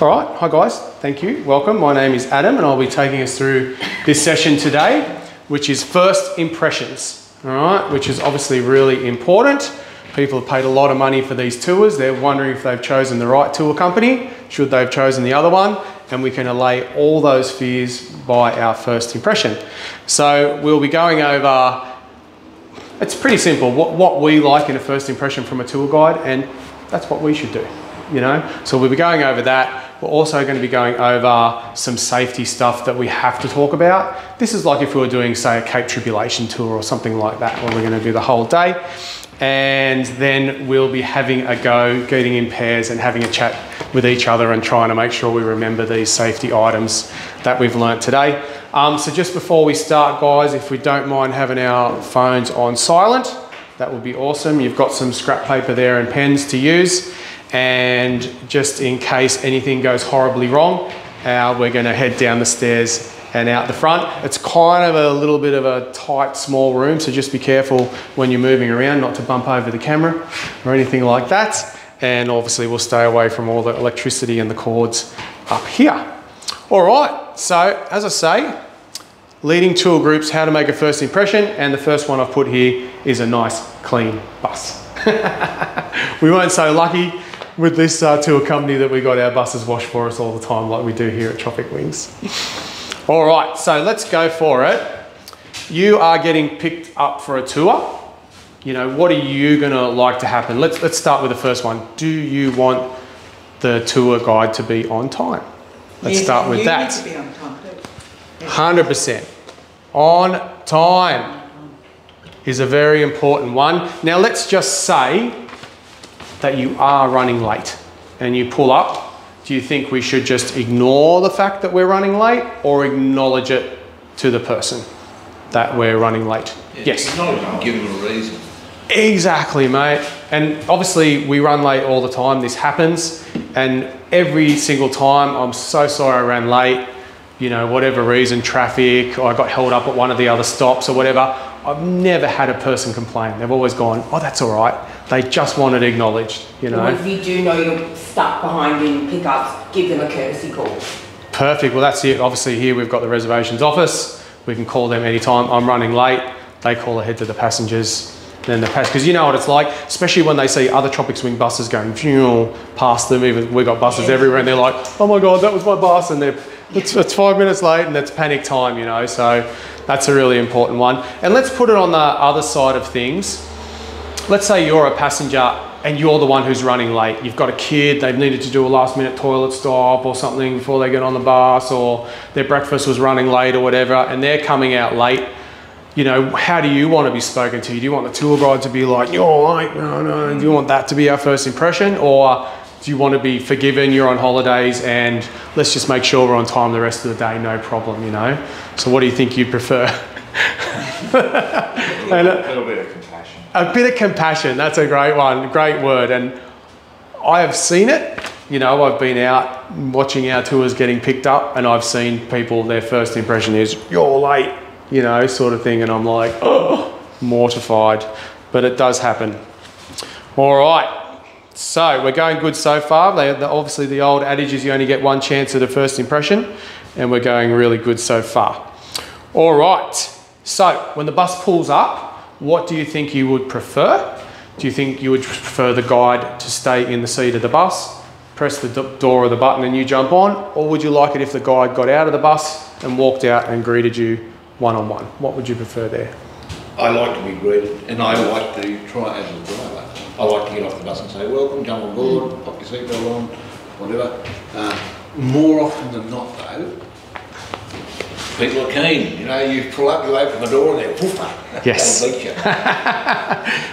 All right, hi guys, thank you, welcome. My name is Adam and I'll be taking us through this session today, which is first impressions, all right, which is obviously really important. People have paid a lot of money for these tours. They're wondering if they've chosen the right tour company, should they've chosen the other one, and we can allay all those fears by our first impression. So we'll be going over, it's pretty simple, what, what we like in a first impression from a tour guide, and that's what we should do, you know? So we'll be going over that. We're also going to be going over some safety stuff that we have to talk about. This is like if we were doing, say, a Cape Tribulation tour or something like that, where we're going to do the whole day. And then we'll be having a go, getting in pairs and having a chat with each other and trying to make sure we remember these safety items that we've learnt today. Um, so just before we start, guys, if we don't mind having our phones on silent, that would be awesome. You've got some scrap paper there and pens to use. And just in case anything goes horribly wrong, uh, we're going to head down the stairs and out the front. It's kind of a little bit of a tight, small room, so just be careful when you're moving around not to bump over the camera or anything like that. And obviously, we'll stay away from all the electricity and the cords up here. All right, so as I say, leading tour groups, how to make a first impression, and the first one I've put here is a nice, clean bus. we weren't so lucky with this uh, tour company that we got our buses washed for us all the time like we do here at Tropic Wings. all right, so let's go for it. You are getting picked up for a tour. You know, what are you gonna like to happen? Let's, let's start with the first one. Do you want the tour guide to be on time? Let's Yes, start with you that. need to be on time too. 100%. On time is a very important one. Now, let's just say that you are running late and you pull up. Do you think we should just ignore the fact that we're running late or acknowledge it to the person that we're running late? Yes. Acknowledge give them a reason. Exactly, mate. And obviously, we run late all the time. This happens. And every single time, I'm so sorry I ran late. You know, whatever reason, traffic, or I got held up at one of the other stops or whatever. I've never had a person complain. They've always gone, oh, that's all right. They just want it acknowledged, you know. if you do know you're stuck behind in pickups, give them a courtesy call. Perfect. Well, that's it. Obviously, here we've got the reservations office. We can call them anytime. I'm running late. They call ahead to the passengers. Then the pass because you know what it's like, especially when they see other Tropic Wings buses going past them. Even we got buses Yeah. everywhere, and they're like, "Oh my god, that was my bus!" And they're it's, it's five minutes late, and it's panic time, you know. So that's a really important one. And let's put it on the other side of things. Let's say you're a passenger and you're the one who's running late. You've got a kid, they've needed to do a last minute toilet stop or something before they get on the bus, or their breakfast was running late or whatever, and they're coming out late. You know, how do you want to be spoken to? Do you want the tour guide to be like, you're late? No, no. Do you want that to be our first impression? Or do you want to be forgiven? You're on holidays and let's just make sure we're on time the rest of the day, no problem, you know? So, what do you think you prefer? A little bit of compassion. A bit of compassion, that's a great one, great word. And I have seen it. You know, I've been out watching our tours getting picked up, and I've seen people, their first impression is, you're late, you know, sort of thing. And I'm like, oh, mortified. But it does happen. All right. So we're going good so far. They, the, obviously, the old adage is you only get one chance at a first impression, and we're going really good so far. All right. So when the bus pulls up, what do you think you would prefer? Do you think you would prefer the guide to stay in the seat of the bus, press the door of the button, and you jump on, or would you like it if the guide got out of the bus and walked out and greeted you one on one? What would you prefer there? I like to be greeted and I like to try as a driver. I like to get off the bus and say, welcome, come on board, pop your seatbelt on, whatever. Uh, more often than not though, people are keen. You know, you pull up, you open the door and they're woofer. Yes. They'll beat you.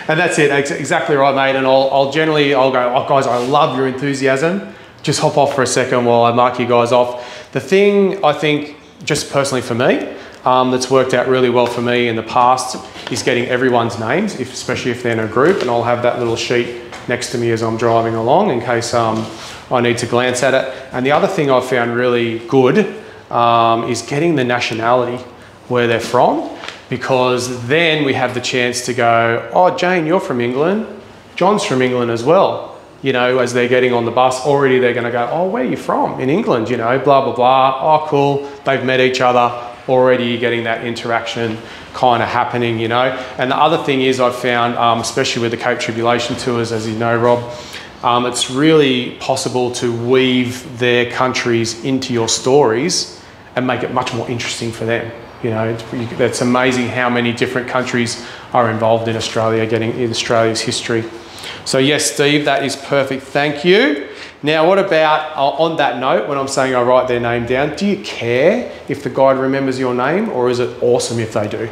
And that's it, ex- exactly right, mate. And I'll, I'll generally, I'll go, oh, guys, I love your enthusiasm. Just hop off for a second while I mark you guys off. The thing I think, just personally for me, um, that's worked out really well for me in the past is getting everyone's names, if, especially if they're in a group. And I'll have that little sheet next to me as I'm driving along in case um, I need to glance at it. And the other thing I've found really good um, is getting the nationality where they're from because then we have the chance to go, oh, Jane, you're from England. John's from England as well. you know, as they're getting on the bus, already they're going to go, oh, where are you from? In England, you know, blah, blah, blah. Oh, cool. They've met each other. Already you're getting that interaction kind of happening, you know. And the other thing is I've found, um, especially with the Cape Tribulation tours, as you know, Rob, um, it's really possible to weave their countries into your stories and make it much more interesting for them. You know, it's, it's amazing how many different countries are involved in Australia, getting in Australia's history. So yes, Steve, that is perfect. Thank you. Now, what about uh, on that note, when I'm saying I write their name down, do you care if the guide remembers your name or is it awesome if they do?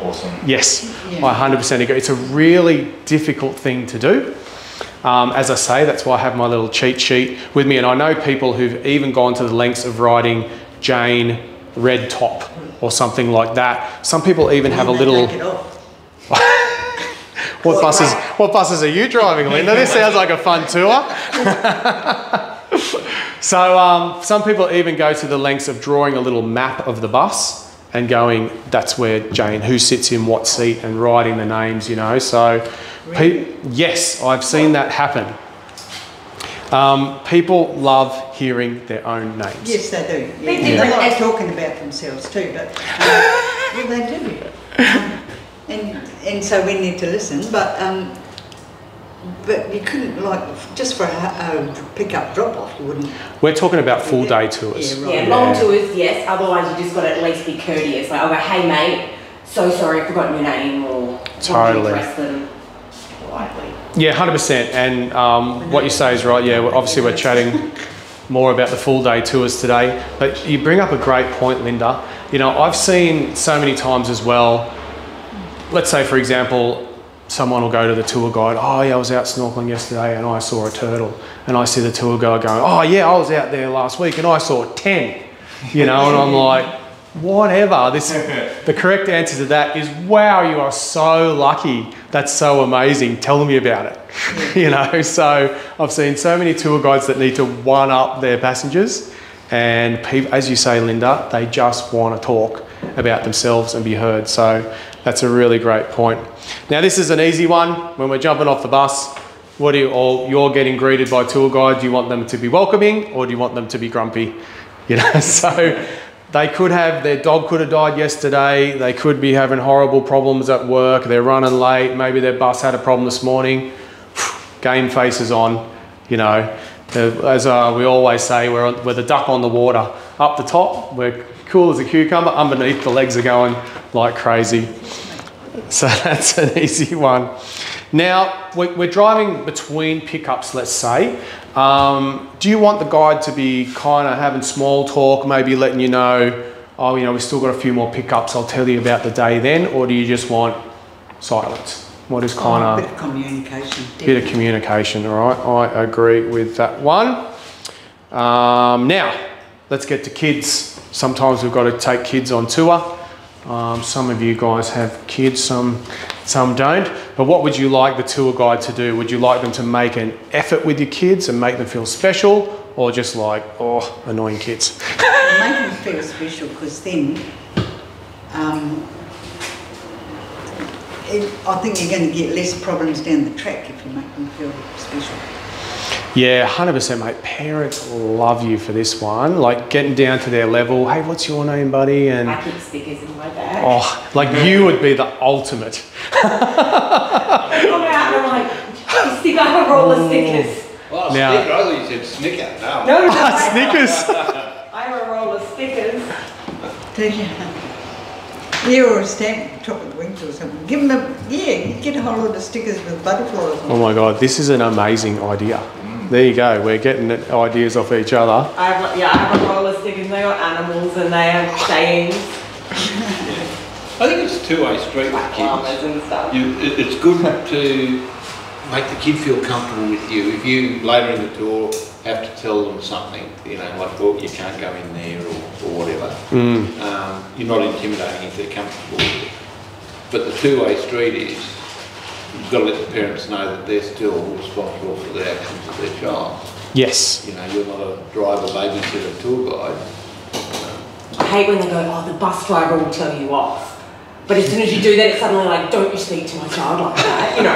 Awesome. Yes, Yeah. I 100% agree. It's a really difficult thing to do. Um, as I say, that's why I have my little cheat sheet with me. And I know people who've even gone to the lengths of writing Jane Red Top or something like that. Some people even have a little. take it off. What buses? What buses are you driving, Linda? This sounds like a fun tour. so um, some people even go to the lengths of drawing a little map of the bus and going, "That's where Jane, who sits in what seat," and writing the names. You know, so pe- yes, I've seen that happen. Um, people love hearing their own names. Yes, they do. Big Yeah. They like talking about themselves too, but well, they do. Um, and and so we need to listen, but um, but you couldn't like just for a, a pick-up drop-off, you wouldn't. We're talking about full day tours. Yeah, right. Yeah, long tours, yes. Otherwise, you just got to at least be courteous. Like, I'll hey mate, so sorry, I've forgotten your name, or Totally. address them politely. Yeah, hundred percent. And um, what you say is right. Yeah, obviously we're chatting more about the full day tours today, but you bring up a great point, Linda. You know, I've seen so many times as well. Let's say, for example, someone will go to the tour guide. Oh, yeah, I was out snorkeling yesterday and I saw a turtle. And I see the tour guide going, Oh, yeah, I was out there last week and I saw ten. You know, and I'm like, whatever. This the correct answer to that is wow, you are so lucky. That's so amazing. Tell me about it. you know, so I've seen so many tour guides that need to one up their passengers, and people, as you say, Linda, they just want to talk about themselves and be heard. So that's a really great point. Now this is an easy one. When we're jumping off the bus, what do you all? You're getting greeted by tour guide. Do you want them to be welcoming or do you want them to be grumpy? You know, so they could have their dog could have died yesterday. They could be having horrible problems at work. They're running late. Maybe their bus had a problem this morning. Game faces on. You know, Uh, as uh, we always say, we're, we're the duck on the water. Up the top, we're cool as a cucumber. Underneath, the legs are going like crazy. So that's an easy one. Now, we're driving between pickups, let's say. Um, do you want the guide to be kind of having small talk, maybe letting you know, oh, you know, we've still got a few more pickups, I'll tell you about the day then? Or do you just want silence? What is kind Oh, a of bit of communication. bit of communication, all right? I agree with that one. Um, now, let's get to kids. Sometimes we've got to take kids on tour. Um, some of you guys have kids, some, some don't. But what would you like the tour guide to do? Would you like them to make an effort with your kids and make them feel special? Or just like, oh, annoying kids? Make them feel special because then um, it, I think you're going to get less problems down the track if you make them feel special. Yeah, 100% mate. Parents love you for this one. Like getting down to their level. Hey, what's your name, buddy? And I keep stickers in my bag. oh, like you would be the ultimate. I come out and I'm like, you stick oh, I have a roll of stickers. Well, Now- Snicker, I thought you said Snicker. No. No, no, ah, I have- Snickers. I have a roll of stickers. Do you? Yeah, or a stamp top of the wings or something. Give them a, yeah, get a whole lot of stickers with butterflies on Oh my god, this is an amazing idea. There you go. We're getting ideas off each other. I have, yeah, I have a roll of stickers. They got animals and they have sayings, I think it's a two-way street with kids. llamas and stuff. You, it, it's good to make the kid feel comfortable with you. If you later in the tour have to tell them something, you know, like, oh, you can't go in there or, or whatever, Mm. um, you're not intimidating if they're comfortable with it. But the two-way street is, you've got to let the parents know that they're still responsible for the actions of their child. Yes. You know, you're not a driver, babysitter, tour guide. I hate when they go, oh, the bus driver will tell you off. But as soon as you do that, it's suddenly like, don't you speak to my child like that, you know.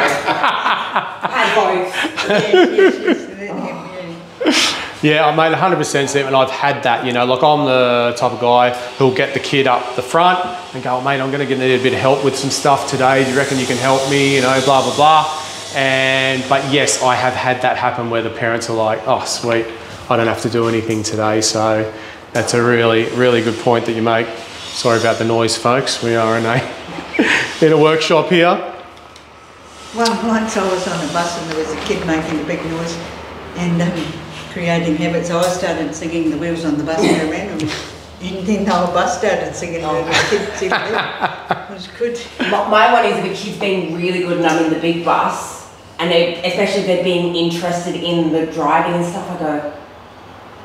I've had both. yes, yes, yes. and then him, yeah. I made 100% sense, and I've had that. You know, like I'm the type of guy who'll get the kid up the front and go, oh, mate, I'm going to need a bit of help with some stuff today. Do you reckon you can help me? You know, blah blah blah. And but yes, I have had that happen where the parents are like, oh, sweet, I don't have to do anything today. So that's a really really good point that you make. Sorry about the noise, folks. We are in a in a workshop here. Well, once I was on a bus and there was a kid making a big noise and um, creating habits. I started singing the wheels on the bus go around and you didn't think the whole bus started singing Oh. and the kid singing it. It was good. My, my one is the kid's being really good and I'm in the big bus, and they, especially if they're being interested in the driving and stuff, I go,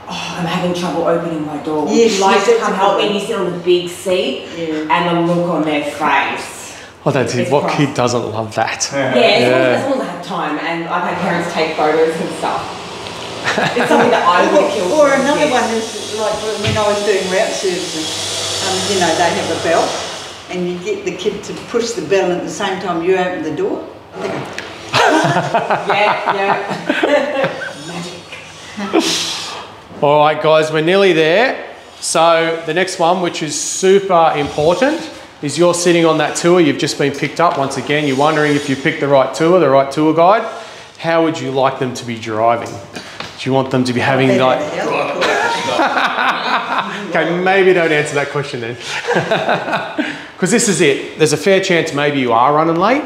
oh, I'm having trouble opening my door. Would Yes, you like yes, to come a help me? And you sit on the big seat, Yeah. and the look on their face. I don't think what rough. kid doesn't love that. Yeah, as, Yeah. Long, as long as I have time, and I've had parents take photos and stuff. It's something that I would have killed. Or another kid. one is like when I was doing route services, um, you know, they have a bell and you get the kid to push the bell at the same time you open the door. Go, Yeah, yeah. Magic. All right, guys, we're nearly there. So the next one, which is super important, is you're sitting on that tour. You've just been picked up. Once again, you're wondering if you picked the right tour, the right tour guide. How would you like them to be driving? Do you want them to be having "Better like? the hell, of course." Okay, maybe don't answer that question then. Because this is it. There's a fair chance maybe you are running late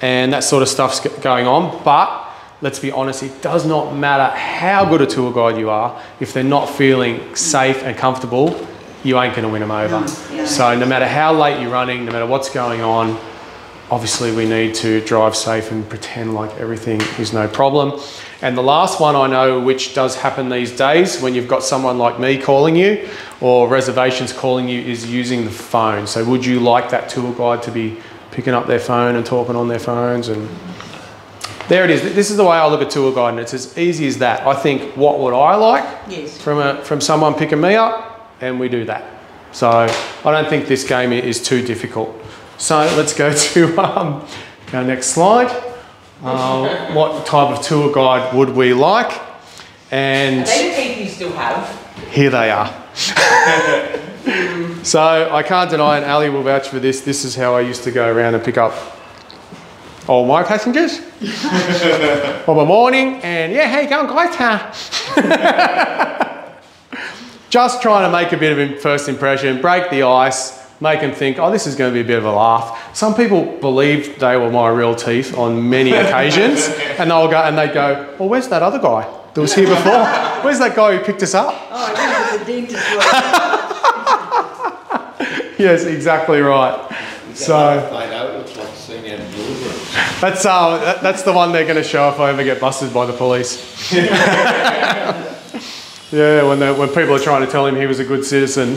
and that sort of stuff's going on. But let's be honest, it does not matter how good a tour guide you are. If they're not feeling safe and comfortable, you ain't going to win them over. Yeah. So no matter how late you're running, no matter what's going on, obviously we need to drive safe and pretend like everything is no problem. And the last one I know, which does happen these days when you've got someone like me calling you or reservations calling you, is using the phone. So would you like that tour guide to be picking up their phone and talking on their phones and there it is. This is the way I look at tour guide, and it's as easy as that. I think, what would I like Yes. from a from someone picking me up, and we do that. So I don't think this game is too difficult. So let's go to um, our next slide. Uh, what type of tour guide would we like? Are And they the teeth you still have? here they are. so I can't deny, and Ali will vouch for this. This is how I used to go around and pick up all my passengers of a morning, and yeah, how you going, guys? Huh? Just trying to make a bit of a first impression, break the ice, make them think, oh, this is going to be a bit of a laugh. Some people believed they were my real teeth on many occasions, and they'll go and they go, well, where's that other guy that was here before? Where's that guy who picked us up? Oh, I went to the dentist. Yes, exactly right. So Mate, out, it looks like senior deliverance. that's uh, that, that's the one they're going to show if I ever get busted by the police. yeah, when when people are trying to tell him he was a good citizen.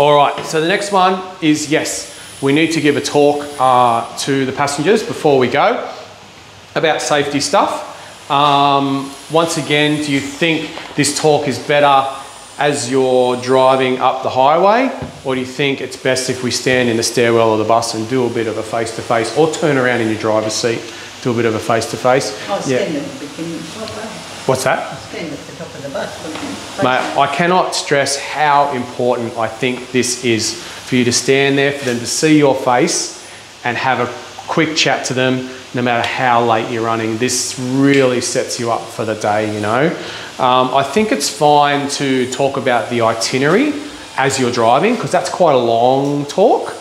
All right. So the next one is yes, we need to give a talk uh, to the passengers before we go about safety stuff. Um, once again, do you think this talk is better as you're driving up the highway, or do you think it's best if we stand in the stairwell of the bus and do a bit of a face to face, or turn around in your driver's seat, do a bit of a face to face? I stand at the beginning. What way? What's that? Of the bus. Mate, I cannot stress how important I think this is for you to stand there, for them to see your face and have a quick chat to them, no matter how late you're running. This really sets you up for the day, you know. Um, I think it's fine to talk about the itinerary as you're driving because that's quite a long talk.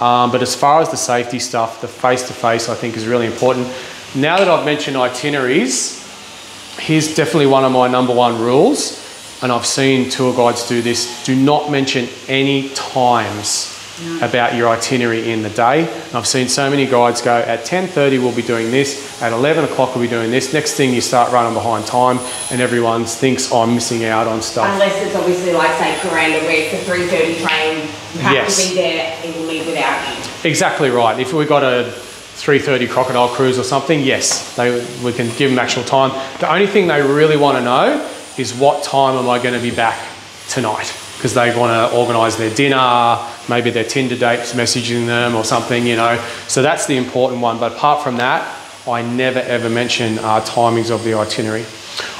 Um, but as far as the safety stuff, the face to face, I think is really important. Now that I've mentioned itineraries, here's definitely one of my number one rules, and I've seen tour guides do this. Do not mention any times about your itinerary in the day. And I've seen so many guides go at 10:30 we'll be doing this, at 11 o'clock we'll be doing this. Next thing you start running behind time, and everyone thinks I'm missing out on stuff. Unless it's obviously like say Kuranda where it's a 3.30 train, you have Yes. to be there and you leave without you. Exactly right. If we've got a 3:30 crocodile cruise or something, yes, they, we can give them actual time. The only thing they really want to know is what time am I going to be back tonight? because they want to organise their dinner, maybe their Tinder dates messaging them or something, you know. So that's the important one. But apart from that, I never ever mention uh, timings of the itinerary.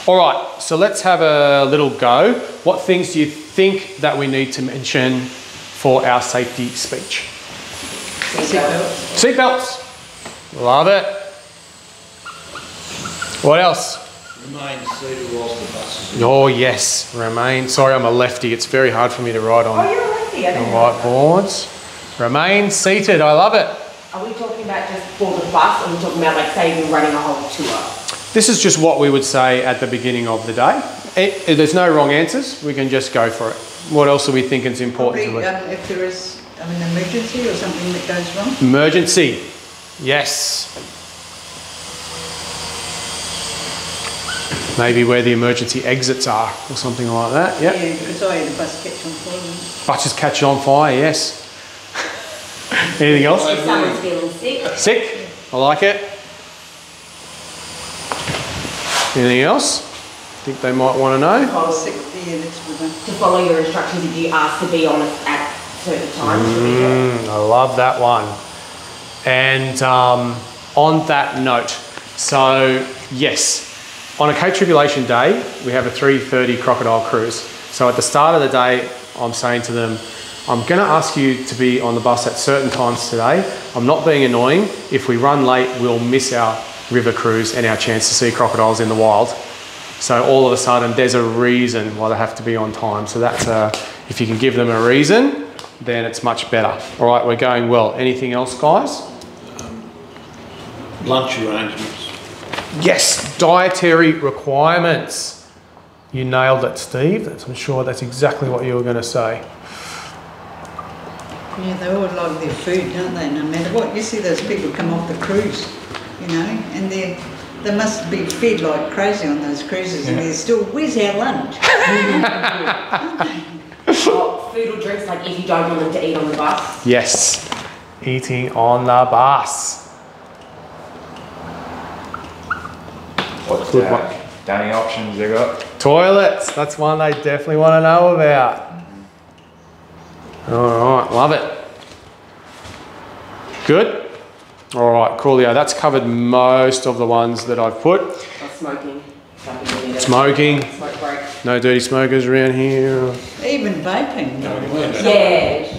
All right, so let's have a little go. What things do you think that we need to mention for our safety speech? Seatbelts. Seatbelts. Love it. What else? Remain seated whilst the bus is. Oh, yes, remain. Sorry, I'm a lefty. It's very hard for me to write on, Oh, you're a lefty. I on didn't know whiteboards. Remain seated. I love it. Are we talking about just for the bus, or are we talking about like say you're running a whole tour? This is just what we would say at the beginning of the day. It, there's no wrong answers. We can just go for it. What else are we thinking is important Probably to look um, if there is um, an emergency or something that goes wrong. Emergency. Yes. Maybe where the emergency exits are or something like that. Yep. Yeah, because I had a bus catch on fire. Buses catch on fire, yes. Anything else? Someone's feeling sick, Sick? I like it. Anything else? Think they might want to know? Oh, sick, yeah, that's good one. to follow your instructions if you ask to be on at certain times. to be there. Mm, I love that one. And um, on that note, so yes, on a Cape Tribulation Day, we have a 3:30 crocodile cruise. So at the start of the day, I'm saying to them, I'm going to ask you to be on the bus at certain times today. I'm not being annoying. If we run late, we'll miss our river cruise and our chance to see crocodiles in the wild. So all of a sudden, there's a reason why they have to be on time. So that's uh, if you can give them a reason, then it's much better. All right, we're going well. Anything else, guys? Lunch arrangements. Yes, dietary requirements. You nailed it, Steve. That's, I'm sure that's exactly what you were going to say. Yeah, they all like their food, don't they? No matter what. You see those people come off the cruise, you know, and they they must be fed like crazy on those cruises, and they're still, where's our lunch? Food or drinks, like if you don't want them to eat on the bus. Yes, eating on the bus. What Good one. dining options they got? Toilets, that's one they definitely want to know about. All right, love it. Good. All right, coolio. That's covered most of the ones that I've put. Or smoking. Something you need to- Smoking. Smoke break. No dirty smokers around here. Even vaping. Yeah.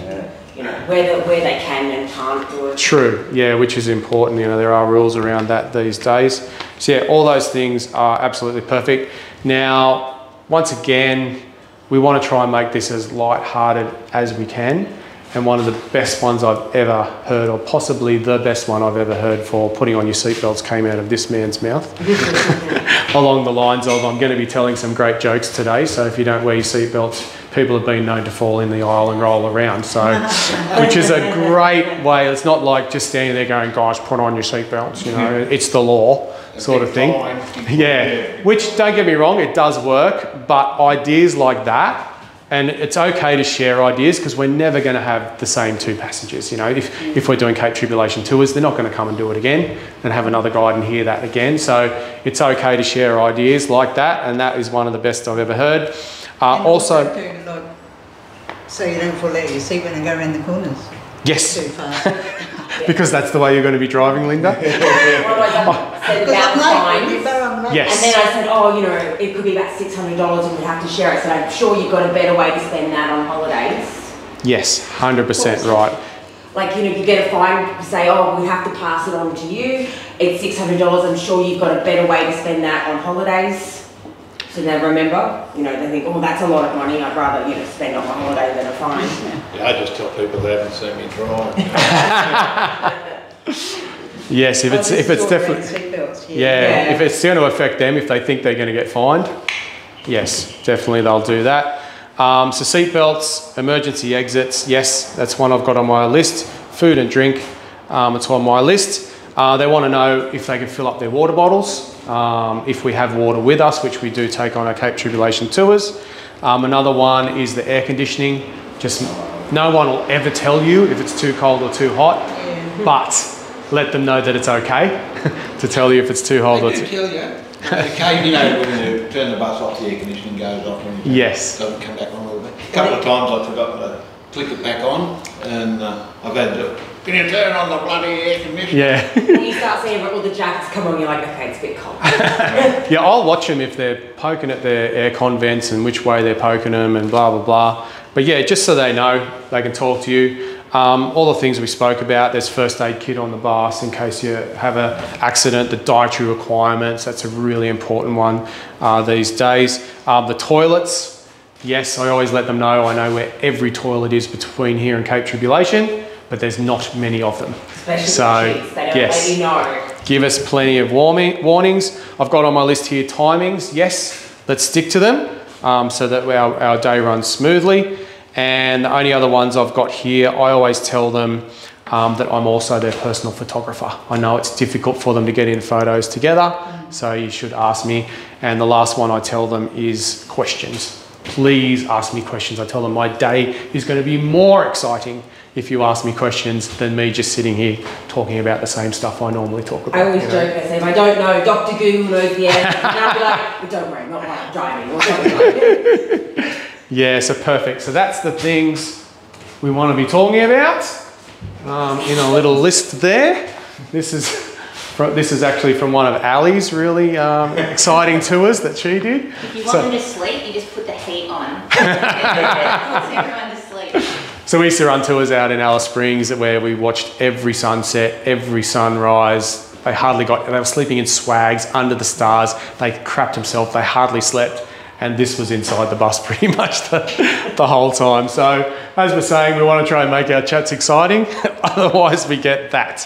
Where they can and can't do it. True, yeah, which is important. You know, there are rules around that these days. So, yeah, all those things are absolutely perfect. Now, once again, we want to try and make this as light-hearted as we can. And one of the best ones I've ever heard, or possibly the best one I've ever heard for putting on your seatbelts, came out of this man's mouth. Along the lines of, I'm going to be telling some great jokes today, so if you don't wear your seatbelts, people have been known to fall in the aisle and roll around. So, which is a great way. It's not like just standing there going, guys, put on your seatbelts. You know, it's the law sort of thing. Yeah, which don't get me wrong, it does work, but ideas like that, and it's okay to share ideas because we're never going to have the same two passengers. You know, if, if we're doing Cape Tribulation tours, they're not going to come and do it again and have another guide and hear that again. So it's okay to share ideas like that, and that is one of the best I've ever heard. Uh, And also, too, like, so you don't fall out of your seat when they go around the corners yes, too fast. because that's the way you're going to be driving, Linda. Otherwise, I said Because about I'm late, times. remember, I'm late. Yes. And then I said, oh, you know, it could be about six hundred dollars, and we'd have to share it. So I'm sure you've got a better way to spend that on holidays. Yes, 100% right. Like you know, if you get a fine, say, oh, we have to pass it on to you. It's six hundred dollars. I'm sure you've got a better way to spend that on holidays. So they remember, you know, they think, oh, that's a lot of money. I'd rather you know spend on my holiday than a fine. Yeah, I just tell people they haven't seen me drive. Yes, if Oh, it's this if it's all definitely around seatbelts, yeah, Yeah. if it's going to affect them, if they think they're going to get fined, yes, definitely they'll do that. Um, so seatbelts, emergency exits, yes, that's one I've got on my list. Food and drink, um, it's on my list. Uh, they want to know if they can fill up their water bottles, um, if we have water with us, which we do take on our Cape Tribulation tours. Um, another one is the air conditioning. Just no one will ever tell you if it's too cold or too hot, but let them know that it's okay to tell you if it's too cold or too. do tell you. Okay, you know, when you turn the bus off, the air conditioning goes off and it Yes. doesn't come back on a little bit. A couple of times I've forgotten to click it back on, and uh, I've had to, can you turn on the bloody air conditioner? Yeah. When you start seeing all the jackets come on, you're like, okay, it's a bit cold. Yeah, I'll watch them if they're poking at their aircon vents and which way they're poking them and blah, blah, blah. But yeah, just so they know, they can talk to you. Um, all the things we spoke about, there's first aid kit on the bus in case you have an accident, the dietary requirements, that's a really important one uh, these days. Um, the toilets, yes, I always let them know, I know where every toilet is between here and Cape Tribulation, but there's not many of them. Especially So, the cheats, they don't yes. let you know. Give us plenty of warming, warnings. I've got on my list here timings. Yes, let's stick to them um, so that our, our day runs smoothly. And the only other ones I've got here, I always tell them um, that I'm also their personal photographer. I know it's difficult for them to get in photos together, so you should ask me. And the last one I tell them is questions. Please ask me questions. I tell them my day is going to be more exciting if you ask me questions than me just sitting here talking about the same stuff I normally talk about. I always you know? joke, I say, if I don't know, Dr. Google knows the answer. And I'll be like, but don't worry, I'm not like driving or something. Yeah, so perfect. So that's the things we want to be talking about um, in a little list there. This is fro- this is actually from one of Ali's really um, exciting tours that she did. If you want So- them to sleep, you just put the heat on. Puts everyone to sleep. So we used to run tours out in Alice Springs where we watched every sunset, every sunrise. They hardly got, they were sleeping in swags under the stars. They crapped themselves, they hardly slept. And this was inside the bus pretty much the, the whole time. So, as we're saying, we want to try and make our chats exciting. Otherwise, we get that.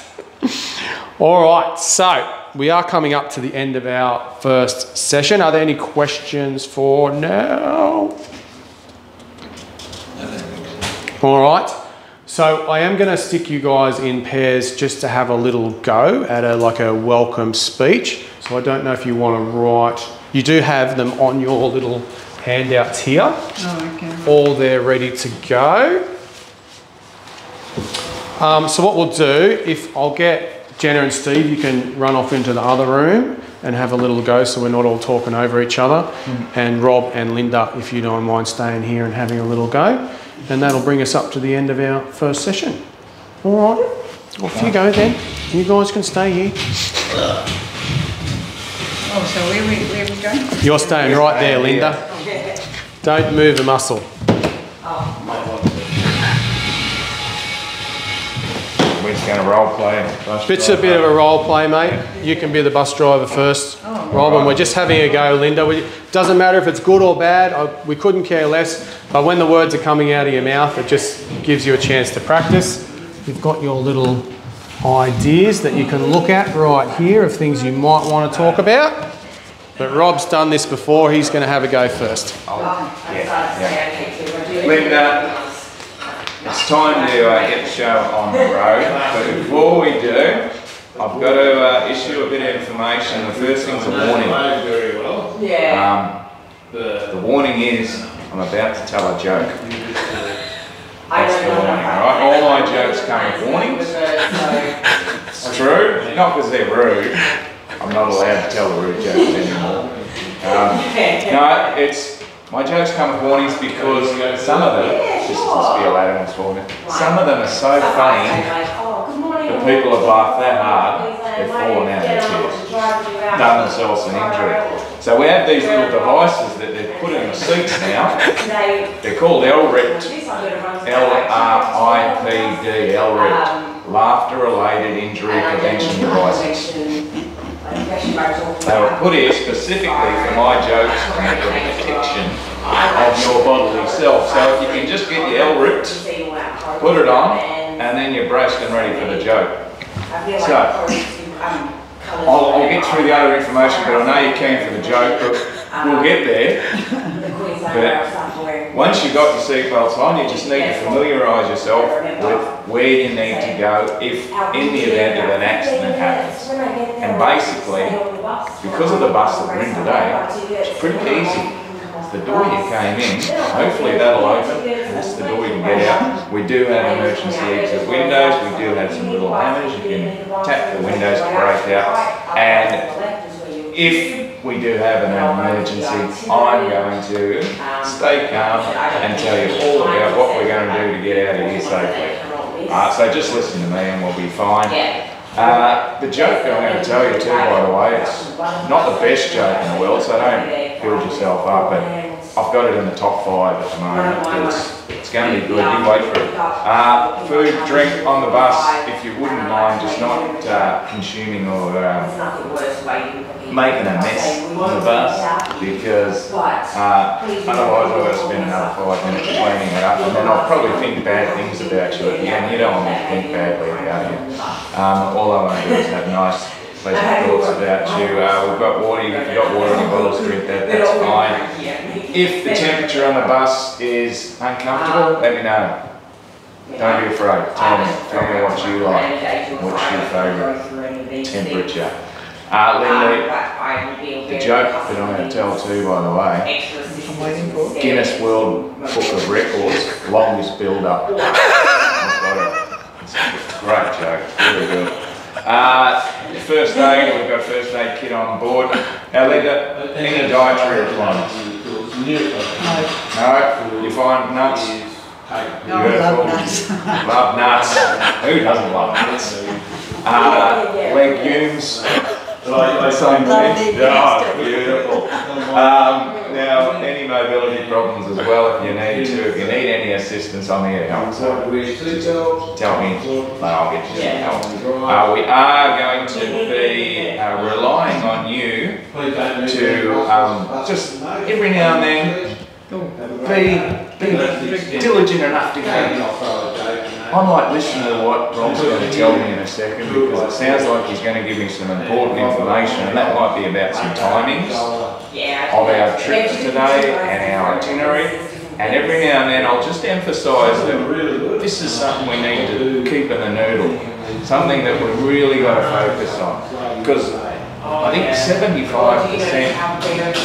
All right, so we are coming up to the end of our first session. Are there any questions for now? All right. So I am going to stick you guys in pairs just to have a little go at a like a welcome speech. So I don't know if you want to write. You do have them on your little handouts here. Oh, okay. All there ready to go. Um, so what we'll do, if I'll get Jenna and Steve, you can run off into the other room and have a little go so we're not all talking over each other. And Rob and Linda, if you don't mind staying here and having a little go. And that'll bring us up to the end of our first session. All right. Off you go then. You guys can stay here. Oh, so where we, where we going? You're staying right there, Linda. Don't move a muscle. Going to role play. Bus It's a bit of a role play, mate. You can be the bus driver first. Rob, and we're just having a go, Linda. We, doesn't matter if it's good or bad. I, we couldn't care less. But when the words are coming out of your mouth, it just gives you a chance to practice. You've got your little ideas that you can look at right here of things you might want to talk about. But Rob's done this before. He's going to have a go first. Linda, it's time to uh, get the show on the road. But before we do, I've got to uh, issue a bit of information. The first thing's a warning. Very well. Yeah. Um, the warning is I'm about to tell a joke. That's the warning, how- right? All my jokes come with warnings. It's true, not because they're rude. I'm not allowed to tell the rude jokes anymore. Um, no, it's my jokes come with warnings because some of them, just to be a lad one's talking, some of them are so funny that people have laughed that hard fallen out of their done themselves an injury. So we have these little devices that they've put in the seats now. They're called LRIPT, L-R-I-P-D, LRIPT, laughter-related injury prevention devices. They were put here specifically for my jokes and the protection of your bodily self. So if you can just get your L ripped, put it on, and then you're braced and ready for the joke. So, I'll, I'll get through the other information, but I know you're keen for the joke, but we'll get there. Once you've got your seatbelts on, you just need to familiarise yourself with where you need to go if in the event of an accident happens. And basically, because of the bus that we're in today, it's pretty easy. The door you came in, hopefully that'll open, that's the door you can get out. We do have emergency exit windows, we do have some little hammers, you can tap the windows to break out. And if we do have an emergency, I'm going to stay calm and tell you all about what we're going to do to get out of here safely. Uh, so just listen to me and we'll be fine. Uh, the joke I'm going to tell you too, by the way, it's not the best joke in the world, so don't build yourself up, but I've got it in the top five at the moment. It's, it's going to be good, you wait for it. Uh, food, drink on the bus, if you wouldn't mind, just not uh, consuming or There's nothing worse waiting for people. making a mess on the bus, because uh, otherwise to spend another five minutes cleaning it up, and then I'll probably think bad things about you at the end. You don't want me to think badly about you. Um, all I want to do is have nice, pleasant thoughts about you. Uh, we've got water, if you've got water in your bottles, drink that, that's fine. If the temperature on the bus is uncomfortable, let me know. Don't be afraid. Tell me, tell me what you like. What's your favourite temperature? Uh, Lindy, the joke that I'm going to tell too, by the way, I'm waiting for it. Guinness World Book of Records, longest build-up. I've got it. Great joke, really good. Uh, first aid, we've got first aid kit on board. Now, Linda, any dietary requirements? No, No, you find nuts? no, I love nuts. Love nuts. Who doesn't love nuts? Uh, legumes. Like Same Love thing. legumes Oh, beautiful. Um, any mobility problems as well, if you need to, if you need any assistance, I'm here to help. So tell me, and I'll get you some help. Uh, we are going to be uh, relying on you to um, just every now and then be, be diligent enough to get go. I might listen to what Rob's going to tell me in a second because it sounds like he's going to give me some important information and that might be about some timings of our trips today and our itinerary. And every now and then I'll just emphasise that this is something we need to keep in the noodle, something that we've really got to focus on. Because I think 75%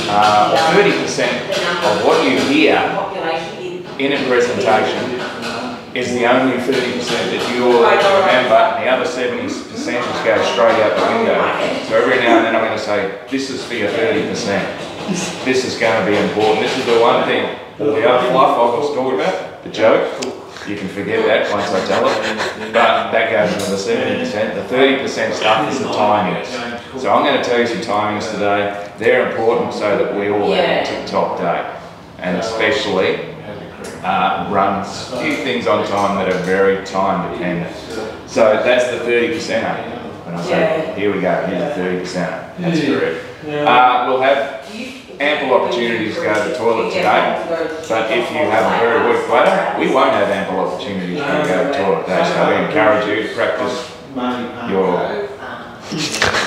uh, or 30% of what you hear in a presentation is the only 30% that you'll remember, and the other 70% just go straight out the oh window. So every now and then I'm going to say, this is for your 30%. This is going to be important. This is the one thing, the other fluff I was talking about, the joke, you can forget that once I tell it. But that goes into the 70%. The 30% stuff is the timings. So I'm going to tell you some timings today. They're important so that we all have a tip-top day. And especially uh, runs a few things on time that are very time dependent. So that's the 30 percenter. When I say, here we go, here's the 30 percenter. That's correct. Uh, we'll have ample opportunities to go to the toilet today. But if you have a very weak bladder, we won't have ample opportunities to go to the toilet today. So we encourage you to practice your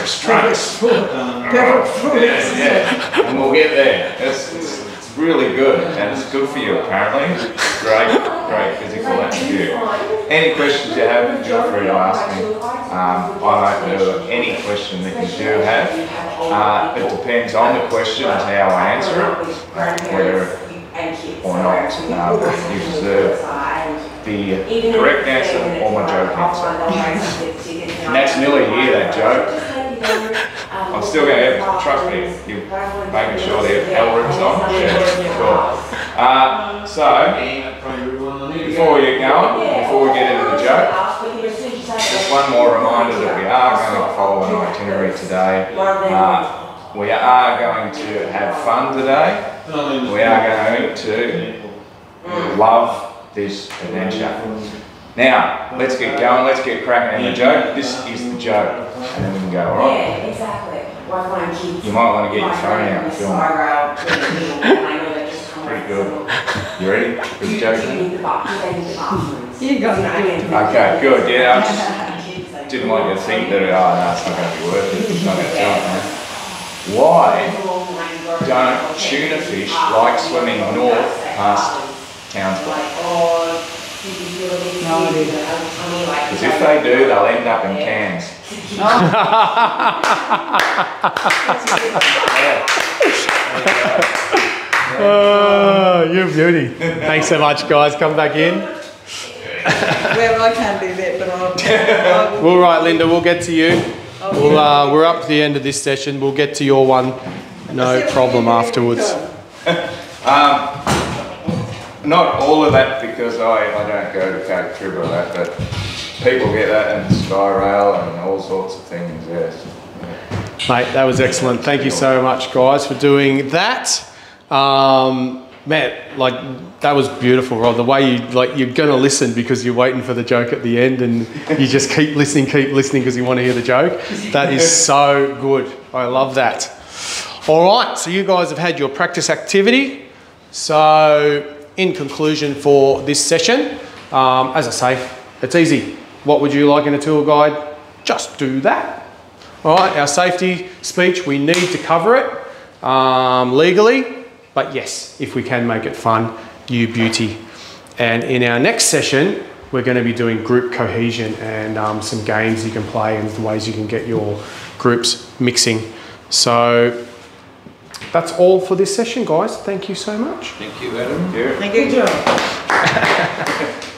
restraints. Perfect food. Yeah, yeah. And we'll get there. It's, it's, it's really good, and it's good for you apparently. Great, great physical attribute. Any questions you have, feel free to ask me. Um, I'm open to any question that you do have. Uh, it depends on the question and how I answer it, whether or not um, you deserve the correct answer or my joke answer. And that's nearly year, that joke. I'm still going to have, trust me, you're making sure the algorithm's on. Yeah, cool. Uh, so, before we get going, before we get into the joke, just one more reminder that we are going to follow an itinerary today. Uh, we are going to have fun today. We are going to love this adventure. Now, let's get going, let's get cracking in the joke. This is the joke. And then we can go, alright? Yeah, exactly. Why find kids? You might want to get your phone out and film it. film Pretty good. You ready for the You joke? need the box, you need the bathrooms. You got it. Okay, good. Yeah, I just didn't want you to think that, oh, no, it's not going to be worth it. It's not going to tell me. Why don't tuna fish like swimming north past Townsville? No. Because if they do, they'll end up in cans. Oh, you're a beauty. Thanks so much, guys. Come back in. Well, I can't do that, but I'll. I will- All right, Linda, we'll get to you. We'll, uh, we're up to the end of this session. We'll get to your one, no problem afterwards. Um, not all of that because I, I don't go to Cape Trib or that, but people get that in Skyrail and all sorts of things, yes. Mate, that was excellent. Thank you so much, guys, for doing that. Um, man, like that was beautiful, Rod. The way you like you're gonna listen because you're waiting for the joke at the end, and you just keep listening, keep listening because you want to hear the joke. That is so good. I love that. All right, so you guys have had your practice activity. So, in conclusion for this session, um, as I say, it's easy. What would you like in a tour guide? Just do that. All right, our safety speech, we need to cover it um, legally, but yes, if we can make it fun, you beauty. And in our next session, we're going to be doing group cohesion and um, some games you can play and the ways you can get your groups mixing. So that's all for this session, guys. Thank you so much. Thank you, Adam. Yeah. Thank you.